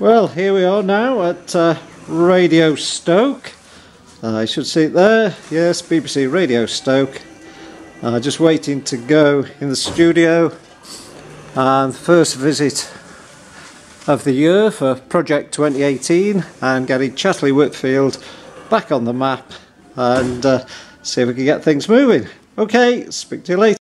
Well, here we are now at uh, Radio Stoke. Uh, I should see it there. Yes, BBC Radio Stoke. Uh, just waiting to go in the studio. And first visit of the year for Project 2018 and getting Chatterley Whitfield back on the map and uh, see if we can get things moving. Okay, speak to you later.